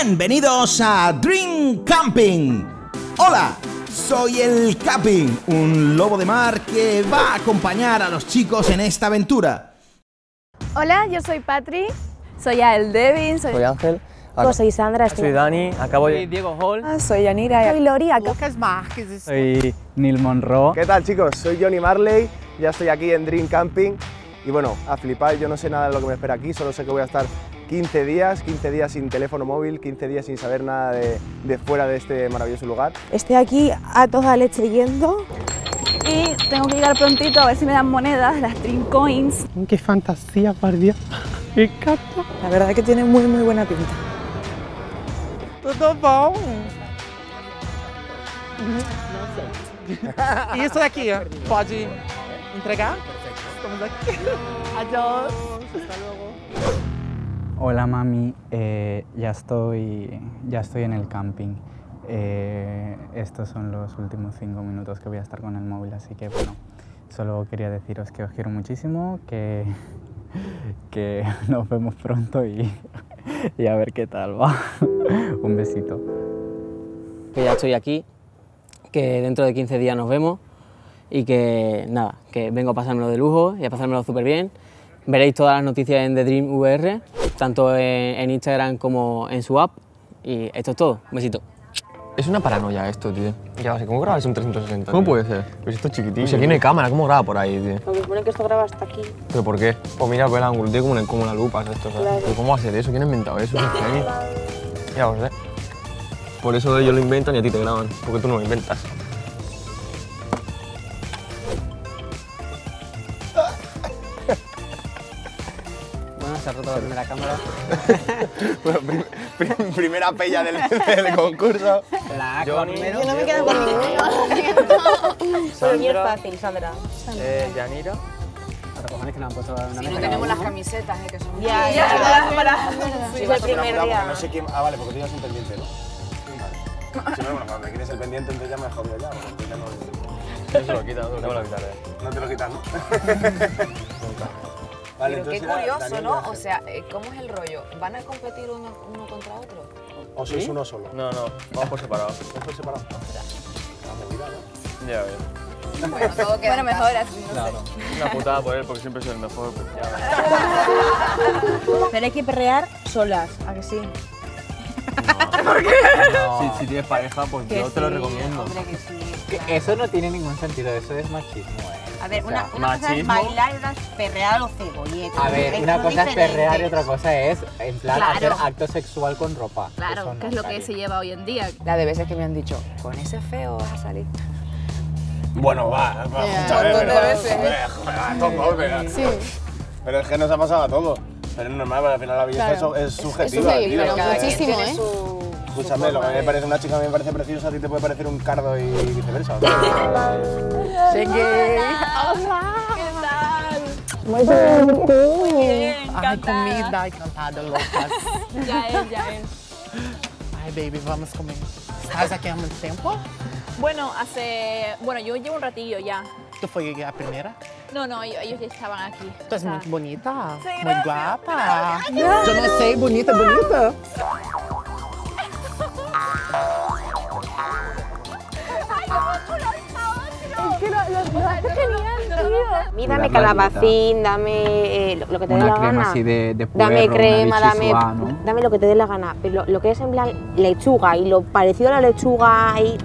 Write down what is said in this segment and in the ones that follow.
Bienvenidos a Dream Camping. Hola, soy el Capping, un lobo de mar que va a acompañar a los chicos en esta aventura. Hola, yo soy Patri. Soy Ael Devin. Soy, Soy Ángel. soy Sandra. Soy Dani. Acabo de... Soy Diego Hall. Soy Yanira. Soy Loria. Soy Neil Monroe. ¿Qué tal chicos? Soy Johnny Marley, ya estoy aquí en Dream Camping y bueno, a flipar, yo no sé nada de lo que me espera aquí, solo sé que voy a estar 15 días, 15 días sin teléfono móvil, 15 días sin saber nada de, de fuera de este maravilloso lugar. Estoy aquí a toda leche yendo. Y tengo que llegar prontito a ver si me dan monedas, las Dream Coins. ¡Qué fantasía, por Dios! Me encanta. La verdad que tiene muy, muy buena pinta. Tudo bom? E isso daqui, ó, pode entregar? Estamos aqui. Adiós. Hola mami, Eh, ya, estoy, ya estoy en el camping. Eh, estos son los últimos cinco minutos que voy a estar con el móvil, así que bueno, solo quería deciros que os quiero muchísimo, que, que nos vemos pronto y, a ver qué tal va. Un besito. Que ya estoy aquí, que dentro de 15 días nos vemos y que nada, que vengo a pasármelo de lujo y a pasármelo súper bien. Veréis todas las noticias en The Dream VR, tanto en, en Instagram como en su app. Y esto es todo. Un besito. Es una paranoia esto, tío. Ya, ¿cómo grabas un 360? ¿Cómo tío? puede ser? Pues esto es chiquitillo. Pues aquí no hay cámara, ¿cómo graba por ahí, tío? Lo que supone que esto graba hasta aquí. ¿Pero por qué? Pues mira, pues el ángulo, tiene como una, como una lupa esto, ¿sabes? Claro. ¿Pero ¿Cómo va a ser eso? ¿Quién ha inventado eso? Ya lo sé. Por eso ellos lo inventan y a ti te graban, porque tú no lo inventas. Primera cámara. Bueno, prim- prim- primera pella del, del concurso. Johnny, Yo no me quedo con ninguno. Pero bien fácil, Sandra. eh, Yanira. Cojones que no han puesto una Si mesa. no tenemos las camisetas, eh, que son Ya, ya, para. Sí, es el primer día. No sé quién... Ah, vale, porque tú llevas un pendiente, ¿no? Vale. Sí, pero bueno, cuando me quieres el pendiente, entonces ya me he jodido ya. porque entonces ya no... No se lo no, no me lo quitaré. No te lo quitas, ¿no? Vale, Pero qué curioso, ¿no? O sea, eh, ¿cómo es el rollo? ¿Van a competir uno, uno contra otro? ¿O sois uno solo? No, no, vamos por separado. ¿No por separado? ¿no? Ya ves. Bueno, todo queda Bueno, mejor así. no sé. Claro. Una putada por él, porque siempre soy el mejor. Pues ya. Pero hay que perrear solas, ¿a que sí? Si, si tienes pareja, pues yo te lo recomiendo. Hombre, que sí. Que eso no tiene ningún sentido, eso es machismo, ¿eh? A ver, O una, sea, una cosa es bailar y otra es perrear a los cebolletas. A ver, una cosa es perrear y otra cosa es, en plan, Claro. hacer acto sexual con ropa. Claro, que es lo que se lleva hoy en día. La de veces que me han dicho, con ese feo vas a salir. Bueno, va, va, pero- de veces. joder, pero- Sí. Pero es que nos ha pasado a todos. Pero es normal, porque al final la belleza Claro. es, es subjetiva. Cada quien muchísimo, ¿eh? Escúchame, lo que me parece una chica a mí me parece preciosa, a ti te puede parecer un cardo y viceversa. Cheguei! Muy bien, Ai, comida, ai, cantada, loucas. Ya es, ya es. Ai, baby, vamos comer. Estás aqui há muito tempo? Bueno, hace. Bueno, yo llevo un ratillo ya. Tu foi a primeira? No, no, ellos, ellos ya estaban aquí. O sea, muito bonita, Sí, muito gracias. guapa. Eu não sei, bonita, bonita. A mí dame La calabacín, dame eh, lo, lo que te dé Una la crema gana. así de, de Dame puerro, crema, dame, dame lo que te dé la gana. Pero lo, lo que es en plan lechuga y lo parecido a la lechuga y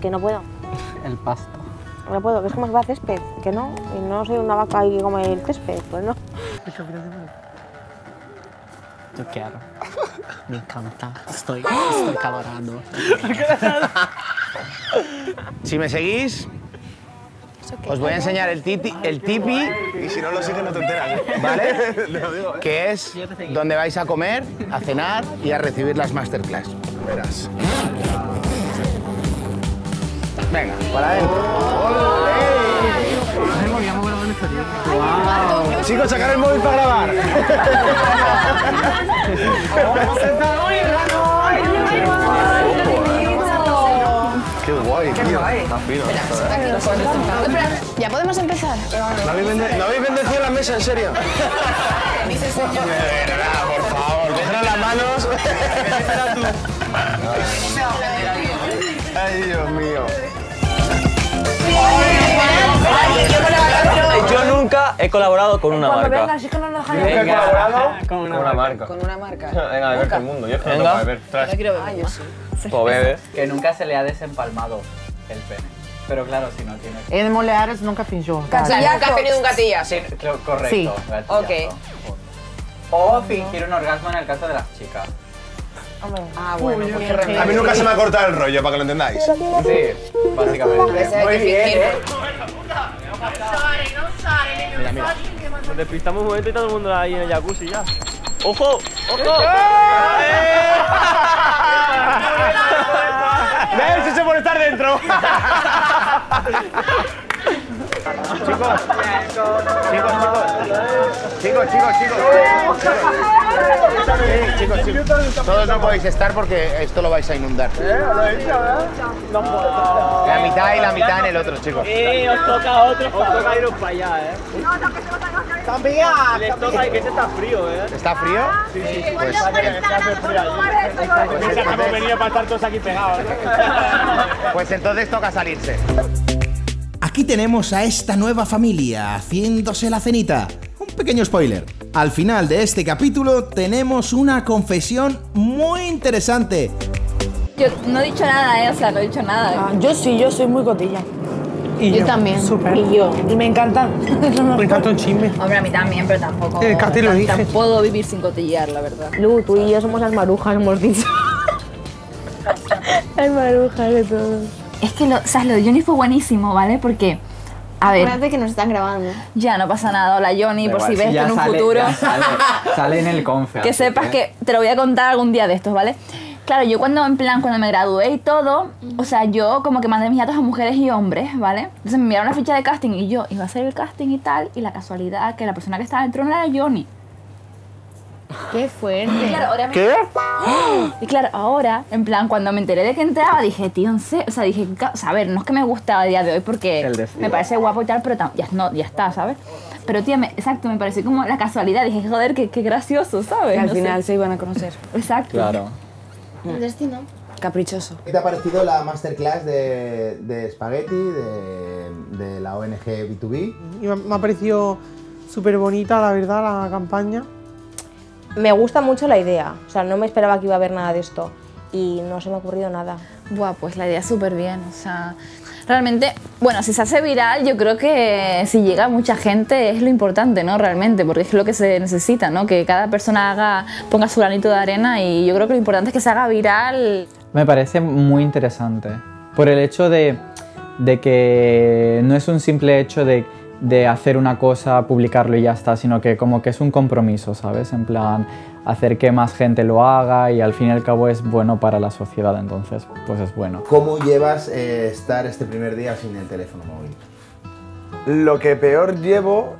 que no puedo. El pasto. No puedo, que es como si fuera césped, que no. Y no soy una vaca y come el césped, pues no. Eu quero. Me encanta. Estou, estou calorado. Si me seguís, os voy a enseñar el, titi, el tipi, y si no lo sigues no te enteras, ¿eh? ¿vale? que es donde vais a comer, a cenar y a recibir las masterclass. Verás. Venga, para adentro. Chicos, sacar el móvil para grabar. Qué guay, tío. Está fino. ¿Ya podemos empezar? ¿No habéis, bende- ¿no habéis bendecido la mesa, en serio? De verdad, por favor, cogeros las manos. Ay, Dios mío. Yo nunca he colaborado con una Cuando marca. vengas, es que no nos ir. colaborado. Con una Con una marca. marca. Con una marca. Venga, a beber todo el mundo. Yo es que no Venga. toco beber. Tras. No quiero beber. yo sí. Pues bebe. Que nunca se le ha desempalmado el pene. Pero claro, si no tiene... En Moleares nunca fingió. O sea, nunca has tenido un gatillazo. Sí, correcto. Sí. gatillazo. Ok. O fingir un orgasmo en el caso de las chicas. Ah, bueno, pues A mí nunca se me ha cortado el rollo, para que lo entendáis. Sí, básicamente. Ese hay que fingir. Nos despistamos un momento y todo el mundo ahí en el jacuzzi ya. ¡Ojo! ¡Ojo! ¡Ven si se puede estar dentro! chicos, chicos, chicos, chicos, chicos, chicos. Sí, chicos, chicos. Todos no podéis estar porque esto lo vais a inundar. La mitad y la mitad en el otro, chicos. ¡Eh! Os toca otro, os toca iros para allá, eh. Les toca que este está frío, eh. ¿Está frío? Sí, sí. Pues, Hemos venido para estar todos aquí pegados, pues entonces toca salirse. Aquí tenemos a esta nueva familia haciéndose la cenita. Un pequeño spoiler. Al final de este capítulo tenemos una confesión muy interesante. Yo no he dicho nada, ¿eh? O sea, no he dicho nada. Ah, yo sí, yo soy muy cotilla. Y yo, también. Súper. Y yo. Y me encantan. Me encanta un chisme. Hombre, a mí también, pero tampoco. Eh, lo. Tampoco puedo vivir sin cotillear, la verdad. Lu, tú y yo somos las marujas, hemos dicho. las marujas de todo. Es que lo, o sea, lo de Johnny fue buenísimo, ¿vale? Porque, a ver, Acuérdate que nos están grabando. ya no pasa nada. Hola Johnny, por Da si ves que en un sale- futuro. Sale, sale en el confe. que sepas que te lo voy a contar algún día de estos, ¿vale? Claro, yo cuando, en plan, cuando me gradué y todo, o sea, yo como que mandé mis datos a mujeres y hombres, ¿vale? Entonces me enviaron la ficha de casting y yo iba a hacer el casting y tal, y la casualidad que la persona que estaba dentro no era Johnny. Qué fuerte. Y claro, ahora ¿Qué? Y claro, ahora, en plan, cuando me enteré de que entraba, dije, tío, en serio, o sea, dije, o sea, a ver, no es que me gusta a día de hoy porque me parece guapo y tal, pero tam- ya, no, ya está, ¿sabes? Pero, tía, me- exacto, me pareció como la casualidad, dije, joder, qué, qué gracioso, ¿sabes? Que al No sé. final se iban a conocer. Exacto. Claro. El destino. Caprichoso. ¿Qué te ha parecido la masterclass de, de Spaghetti, de, de la ONG B2B? Y me- me ha parecido súper bonita, la verdad, la campaña. Me gusta mucho la idea. O sea, no me esperaba que iba a haber nada de esto. Y no se me ha ocurrido nada. Buah, pues la idea es súper bien, o sea, realmente, bueno, si se hace viral, yo creo que si llega a mucha gente es lo importante, ¿no? Realmente, porque es lo que se necesita, ¿no? Que cada persona haga, ponga su granito de arena y yo creo que lo importante es que se haga viral. Me parece muy interesante. Por el hecho de, de que no es un simple hecho de, de hacer una cosa, publicarlo y ya está, sino que como que es un compromiso, ¿sabes? En plan, hacer que más gente lo haga y al fin y al cabo es bueno para la sociedad, entonces pues es bueno. ¿Cómo llevas eh, estar este primer día sin el teléfono móvil? Lo que peor llevo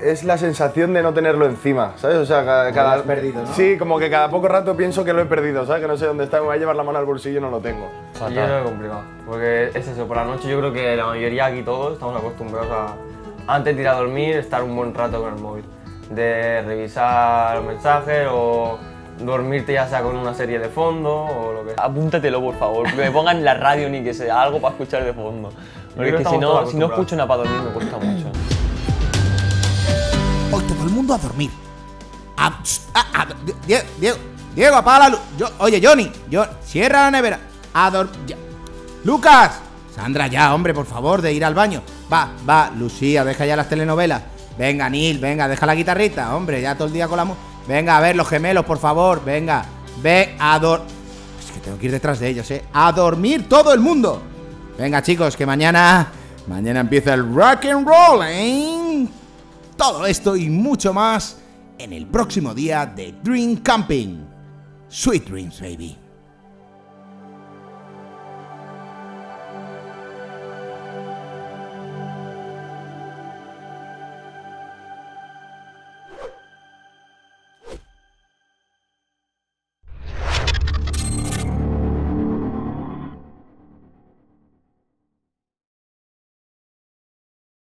es la sensación de no tenerlo encima, ¿sabes? O sea, cada... cada- has perdido, ¿no? Sí, como que cada poco rato pienso que lo he perdido, ¿sabes? Que no sé dónde está, me voy a llevar la mano al bolsillo y no lo tengo. Yo lo complicado, porque es eso, por la noche yo creo que la mayoría aquí todos estamos acostumbrados a, antes de ir a dormir, estar un buen rato con el móvil. De revisar mensajes o dormirte ya sea con una serie de fondo o lo que sea. Apúntatelo, por favor, que me pongan la radio ni que sea algo para escuchar de fondo. Porque es que si no, si no escucho nada para dormir me cuesta mucho. Hoy todo el mundo a dormir. A- a- a- Diego, Diego, Diego, apaga la luz. Yo- oye, Johnny, yo, cierra la nevera. A dormir. Lucas, Sandra, ya, hombre, por favor, de ir al baño. Va, va, Lucía, deja ya las telenovelas. Venga, Neil, venga, deja la guitarrita, hombre, ya todo el día con la Venga, a ver, los gemelos, por favor, venga. Ve a dormir. Es que tengo que ir detrás de ellos, eh. A dormir todo el mundo. Venga, chicos, que mañana. Mañana empieza el rock and roll, ¿eh? Todo esto y mucho más en el próximo día de Dream Camping. Sweet Dreams, baby.